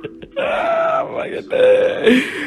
oh my goodness.